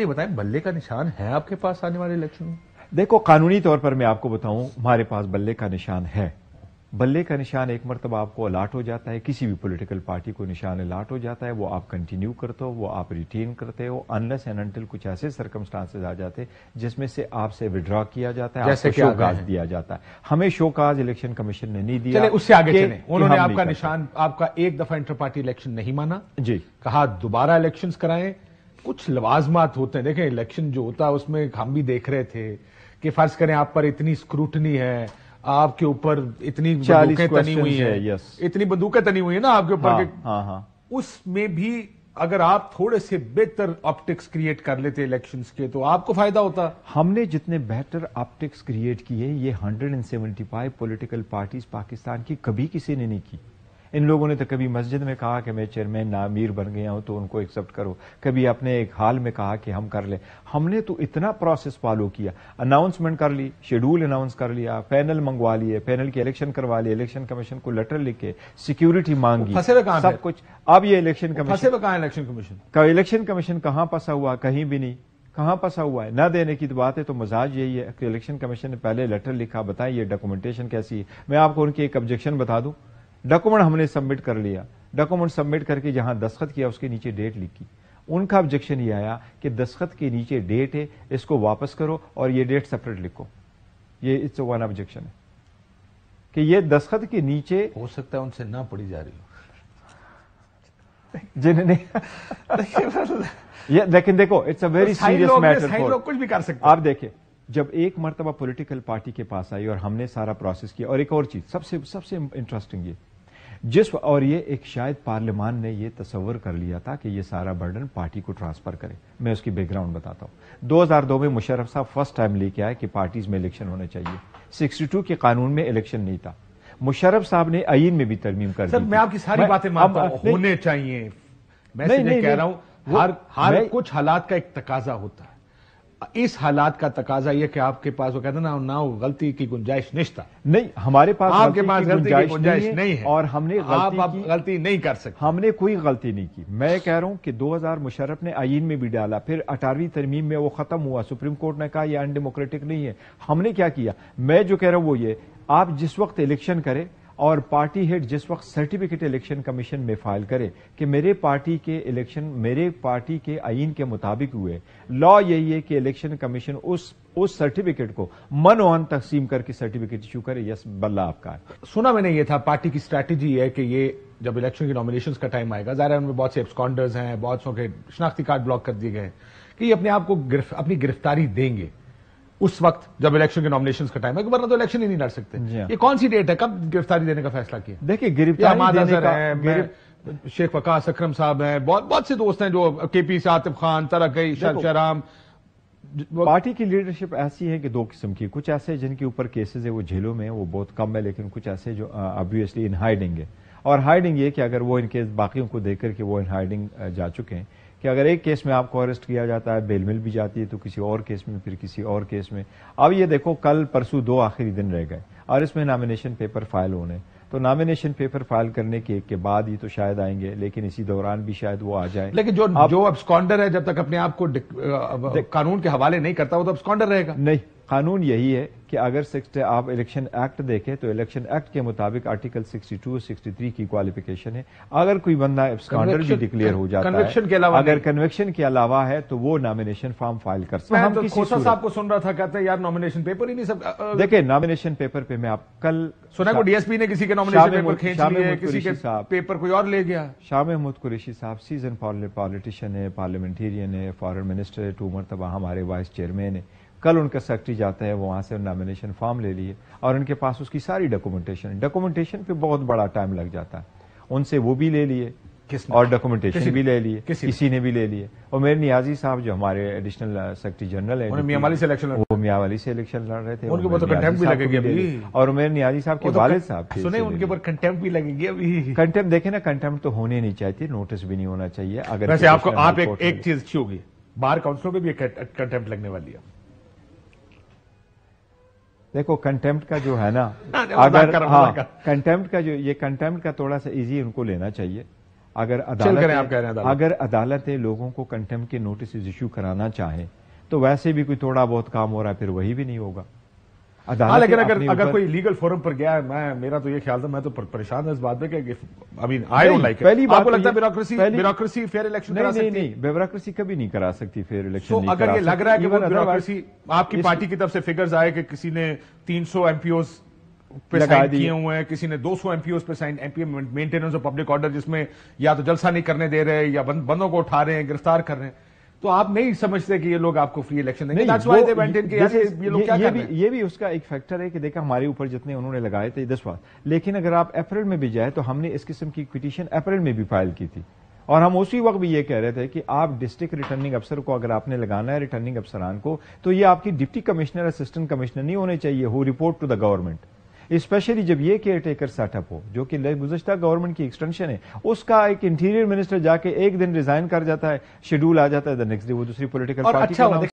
ये बताएँ बल्ले का निशान है आपके पास आने वाले इलेक्शन में? देखो कानूनी तौर पर मैं आपको बताऊँ हमारे पास बल्ले का निशान है। बल्ले का निशान एक मरतबा आपको अलाट हो जाता है किसी भी पॉलिटिकल पार्टी को निशान अलाट हो जाता है वो आप कंटिन्यू करते हो वो आप रिटेन करते हो अनलेस एंड अनटिल कुछ ऐसे सर्कमस्टांसेस आ जाते हैं जिसमें से आपसे विड्रॉ किया जाता है जैसे आपको शोकाज दिया जाता है। हमें शोकाज इलेक्शन कमीशन ने नहीं दिया उससे आगे कि- चले। उन्होंने आपका निशान आपका एक दफ़ा इंटर पार्टी इलेक्शन नहीं माना। जी। कहा दोबारा इलेक्शन कराएँ कुछ लवाजमात होते हैं। देखें इलेक्शन जो होता है उसमें हम भी देख रहे थे कि फ़र्ज़ करें आप पर इतनी स्क्रूटनी है आपके ऊपर इतनी 40 बंदूकें तनी हुई है, है yes. इतनी बंदूकें तनी हुई है ना आपके ऊपर हाँ हाँ हाँ। उसमें भी अगर आप थोड़े से बेहतर ऑप्टिक्स क्रिएट कर लेते इलेक्शंस के तो आपको फ़ायदा होता। हमने जितने बेहतर ऑप्टिक्स क्रिएट किए ये 175 पॉलिटिकल पार्टीज़ पाकिस्तान की कभी किसी ने नहीं की। इन लोगों ने तो कभी मस्जिद में कहा कि मैं चेयरमैन नामीर बन गया हूँ तो उनको एक्सेप्ट करो। कभी अपने एक हाल में कहा कि हम कर ले। हमने तो इतना प्रोसेस फॉलो किया। अनाउंसमेंट कर ली शेड्यूल अनाउंस कर लिया पैनल मंगवा लिए पैनल की इलेक्शन करवा लिए इलेक्शन कमीशन को लेटर लिखे सिक्योरिटी मांगी? सब कुछ। अब ये इलेक्शन कमीशन कहा इलेक्शन कमीशन का इलेक्शन कमीशन कहाँ फंसा हुआ? कहीं भी नहीं। कहाँ फंसा हुआ है? ना देने की तो बात है तो मजाज यही है कि इलेक्शन कमीशन ने पहले लेटर लिखा बताएँ ये डॉक्यूमेंटेशन कैसी है? मैं आपको उनकी एक ऑब्जेक्शन बता दूँ। डॉक्यूमेंट हमने सबमिट कर लिया। डॉक्यूमेंट सबमिट करके जहाँ दस्खत किया उसके नीचे डेट लिखी। उनका ऑब्जेक्शन ये आया कि दस्खत के नीचे डेट है इसको वापस करो और ये डेट सेपरेट लिखो। ये इट्स वन ऑब्जेक्शन है। कि ये दस्खत के नीचे हो सकता है उनसे ना पड़ी जा रही हो। जिन्होंने ये लेकिन देखो it's a very serious matter लोग कुछ भी कर सकते आप देखिए जब एक मरतबा पॉलिटिकल पार्टी के पास आई और हमने सारा प्रोसेस किया और एक और चीज़ सबसे सबसे इंटरेस्टिंग ये। जिस और ये एक शायद पार्लियामान ने ये तस्वर कर लिया था कि ये सारा बर्डन पार्टी को ट्रांसफ़र करे। मैं उसकी बैकग्राउंड बताता हूँ। 2002 में मुशर्रफ साहब फ़र्स्ट टाइम लेके आए कि पार्टीज़ में इलेक्शन होने चाहिए। 62 के कानून में इलेक्शन नहीं था। मुशर्रफ साहब ने आइन में भी तरमीम कर दी मैं। आपकी सारी बातें मानता होने चाहिए। मैं नहीं, सीधे नहीं, कह रहा हूँ हर कुछ हालात का एक तकाजा होता है। इस हालात का तकाजा यह कि आपके पास वो कहते ना ना गलती की गुंजाइश निश्ता नहीं हमारे पास आपके पास की गलती की गुंजाइश नहीं है और हमने आप आप गलती नहीं कर सकते। हमने कोई गलती नहीं की। मैं कह रहा हूँ कि 2000 मुशर्रफ ने आइन में भी डाला फिर अठारहवीं तरमीम में वो खत्म हुआ। सुप्रीम कोर्ट ने कहा यह अनडेमोक्रेटिक नहीं है। हमने क्या किया? मैं जो कह रहा हूँ वो ये आप जिस वक्त इलेक्शन करें और पार्टी हेड जिस वक्त सर्टिफिकेट इलेक्शन कमीशन में फ़ाइल करे कि मेरे पार्टी के इलेक्शन, मेरे पार्टी के आइन के मुताबिक हुए, लॉ यही है कि इलेक्शन कमीशन उस उस सर्टिफिकेट को मन वन तकसीम करके सर्टिफिकेट इशू करे। यस, बल्ला आपका। सुना मैंने ये था, पार्टी की स्ट्रैटेजी है कि ये जब इलेक्शन की नॉमिनेशंस का टाइम आएगा, ज़ाहिर उनमें बहुत से एब्सकॉन्डर्स हैं, बहुत सौ के शनाख्ती कार्ड ब्लॉक कर दिए गए कि ये अपने आप को अपनी गिरफ्तारी देंगे। उस वक्त जब इलेक्शन के नॉमिनेशन का टाइम है कि वरना तो इलेक्शन ही नहीं लड़ सकते। हाँ। ये कौन सी डेट है? कब गिरफ्तारी देने का फैसला किया? देखिए गिरफ्तारी है शेख वकास अक्रम साहब हैं बहुत बहुत से दोस्त हैं जो K P Atif Khan Tarakai Shahram. Party की लीडरशिप ऐसी है कि दो किस्म की। कुछ ऐसे जिनके ऊपर केसेस है वो जेलों में वो बहुत कम है लेकिन कुछ ऐसे जो ऑब्वियसली इन हाइडिंग है। और हाइडिंग ये कि अगर वो इनके बाकियों को देखकर कि वो इन हाइडिंग जा चुके हैं कि अगर एक केस में आपको अरेस्ट किया जाता है बेल मिल भी जाती है तो किसी और केस में फिर किसी और केस में। अब ये देखो कल परसों दो आखिरी दिन रह गए और इसमें नॉमिनेशन पेपर फ़ाइल होने। तो नॉमिनेशन पेपर फ़ाइल करने के, एक के बाद ही तो शायद आएँगे लेकिन इसी दौरान भी शायद वो आ जाए। लेकिन जो अब- जो अब्सकॉन्डर है जब तक अपने आप को कानून के हवाले नहीं करता वो तो अब्सकॉन्डर रहेगा। नहीं कानून यही है कि अगर 60 आप इलेक्शन एक्ट देखें तो इलेक्शन एक्ट के मुताबिक आर्टिकल 62 63 की क्वालिफिकेशन है अगर कोई बंदा एब्सकॉन्डर भी डिक्लेयर हो जाता है के अलावा अगर। कन्वेक्शन के अलावा है तो वो नॉमिनेशन फॉर्म फ़ाइल कर सकता हम तो खोसा साहब को सुन रहा था कहते हैं यार नॉमिनेशन पेपर ही नहीं सब देखिए नॉमिनेशन पेपर पे मैं आप कल सुना को डीएसपी ने किसी के नॉमिनेशन पेपर खींच लिए किसी के। पेपर कोई और ले गया शाह महमूद कुरैशी साहब सीज़न पॉलिटिशियन है पार्लियामेंटेरियन है फॉरेन मिनिस्टर है टू मरतबा हमारे वाइस चेयरमैन है कल उनका सेक्रेटरी जाता है वहाँ से नॉमिनेशन फॉर्म ले लिए और उनके पास उसकी सारी डॉक्यूमेंटेशन डॉक्यूमेंटेशन पे बहुत बड़ा टाइम लग जाता है। उनसे वो भी ले लिए? और डॉक्यूमेंटेशन भी ले लिए किसी ने? किसी ने भी ले लिए। और मेरे नियाजी साहब जो हमारे एडिशनल सेक्रेटरी जनरल है मियांवाली से इलेक्शन वो मियांवाली से इलेक्शन लड़ रहे थे उनके ऊपर तो मेरे contempt भी लगेगी अभी। और मेरे नियाजी साहब के वो तो वालिद कं- साहब थे सुने उनके ऊपर कंटेम्प्ट भी लगेगी अभी। कंटेम्प्ट देखे ना कंटेम्प्ट तो होने नहीं चाहिए नोटिस भी नहीं होना चाहिए। अगर वैसे आपको आप एक में- चीज़ अच्छी होगी बार काउंसिलों पे भी कंटेम्प्ट लगने वाली है। देखो कंटेम्प्ट का जो है ना अगर कर हाँ कंटेम्प्ट का जो ये कंटेम्प्ट का थोड़ा सा इजी उनको लेना चाहिए। अगर करें, आप कह रहे हैं अदालत। अदालत। अगर अदालतें लोगों को कंटेम्प्ट के नोटिस इशू कराना चाहें तो वैसे भी कोई थोड़ा बहुत काम हो रहा है फिर वही भी नहीं होगा। हाँ लेकिन अगर अगर कोई लीगल फोरम पर गया है मैं मेरा तो ये ख्याल था मैं तो परेशान हूँ इस बात पे कि I mean I don't like पहली बात आपको तो लगता है ब्यूरोक्रेसी ब्यूरोक्रेसी फेयर इलेक्शन नहीं करा नहीं सकती? नहीं ब्यूरोक्रेसी कभी नहीं करा सकती फेयर इलेक्शन तो अगर ये लग रहा है कि वो ब्यूरोक्रेसी आपकी पार्टी की तरफ़ से फिगर्स आए कि किसी ने 300 एमपीओस पे साइन दिए। किए हुए हैं किसी ने 200 एमपीओस पे sign MPO maintenance of public order जिसमें या तो जलसा नहीं करने दे रहे या बंदों को उठा रहे हैं गिरफ़्तार कर रहे हैं। तो आप नहीं समझते कि ये लोग आपको फ्री इलेक्शन देंगे? That's why they went in कि यार ये ये लोग क्या ये कर भी रहे हैं? ये भी उसका एक फैक्टर है कि देखा हमारे ऊपर जितने उन्होंने लगाए थे दस बात लेकिन अगर आप अप्रैल में भी जाए तो हमने इस किस्म की पिटीशन अप्रैल में भी फ़ाइल की थी। और हम उसी वक्त भी ये कह रहे थे कि आप डिस्ट्रिक्ट रिटर्निंग अफसर को अगर आपने लगाना है रिटर्निंग अफसरान को तो ये आपकी डिप्टी कमिश्नर असिस्टेंट कमिश्नर नहीं होने चाहिए who report to the government specially जब ये केयर टेकर सेटअप हो जो कि गुजशत गवर्नमेंट की एक्सटेंशन है उसका एक इंटीरियर मिनिस्टर जाके एक दिन रिजाइन कर जाता है शेड्यूल आ जाता है द नेक्स्ट डे वो दूसरी पोलिटिकल पार्टी अच्छा नाम